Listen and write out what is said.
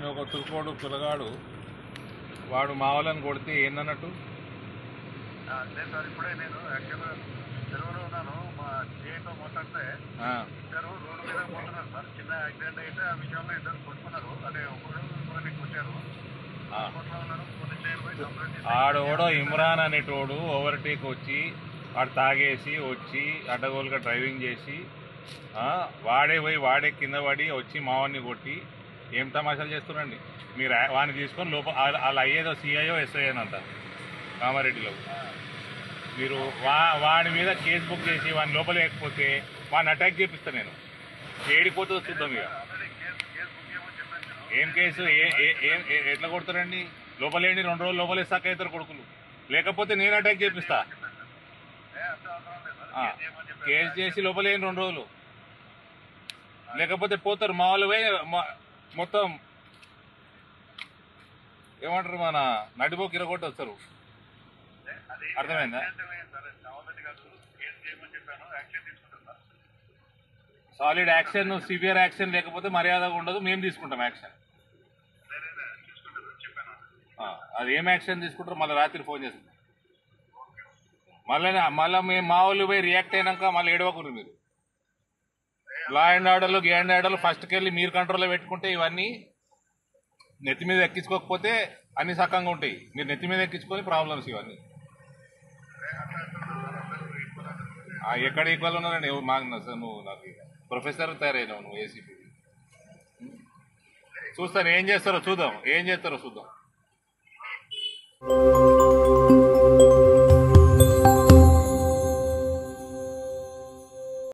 తురుకోడు పిల్లగాడు వాడు మా వాళ్ళని కొడితే ఏందన్నట్టు? అదే సార్ ఇప్పుడే నేను యాక్చువల్గా తెలుగులో ఉన్నాను మా జేతో ఆ, ఇద్దరు రోడ్డు మీద పోతున్నారు సార్. చిన్న యాక్సిడెంట్ అయితే ఆ విషయంలో ఇద్దరు కొట్టుకున్నారు. అదే ఒకరు ఇంకొకరిని కొట్టారు. ఆడోడో ఇమ్రాన్ అనేటోడు ఓవర్టేక్ వచ్చి వాడు తాగేసి వచ్చి అడ్డగోలుగా డ్రైవింగ్ చేసి వాడే పోయి వాడే కింద పడి వచ్చి మావాడిని కొట్టి ఏం తమాషాలు చేస్తున్నారండి? మీరు వాడిని తీసుకొని లోపల వాళ్ళు అయ్యేదో సిఐఓ ఎస్ఐ అంట కామారెడ్డిలో. మీరు వా వాడి మీద కేసు బుక్ చేసి వాడిని లోపల లేకపోతే వాడిని అటాక్ చేపిస్తాను నేను. ఏడిపోతుందో చూద్దాం ఇక. ఏం కేసు? ఏం ఏ- ఎట్లా కొడతారండి? లోపలేండి రెండు రోజులు లోపలే సక్క అవుతారు కొడుకులు. లేకపోతే నేను అటాక్ చేపిస్తా. కేసు చేసి లోపలేండి రెండు రోజులు. లేకపోతే పోతారు. మా వాళ్ళు మా- మొత్తం ఏమంటారు మన నడిపోకి ఇరగొట్టి వస్తారు అర్థమైందా? సాలిడ్ యాక్షన్ సివియర్ యాక్షన్ లేకపోతే మర్యాదగా ఉండదు మేము తీసుకుంటాం యాక్షన్ అది ఏం యాక్షన్ తీసుకుంటారో మళ్ళీ రాత్రి ఫోన్ చేస్తాం మళ్ళీ మళ్ళీ మేము మా వాళ్ళు పోయి రియాక్ట్ అయినాక మళ్ళీ ఏడవకూడదు మీరు. లా అండ్ ఆర్డర్లు గే అండ్ ఆర్డర్లు ఫస్ట్కి వెళ్ళి మీరు కంట్రోల్లో పెట్టుకుంటే ఇవన్నీ నెత్తి మీద ఎక్కించుకోకపోతే అన్ని సక్కంగా ఉంటాయి. మీరు నెత్తి మీద ఎక్కించుకొని ప్రాబ్లమ్స్ ఇవన్నీ. ఆ, ఎక్కడ ఈక్వల్ ఉన్నారండి? ఎవరు మాకు నచ్చ- నువ్వు నాకు ప్రొఫెసర్ తయారైనావు నువ్వు ఏసీపీ చూస్తాను ఏం చేస్తారో చూద్దాం. ఏం చేస్తారో చూద్దాం.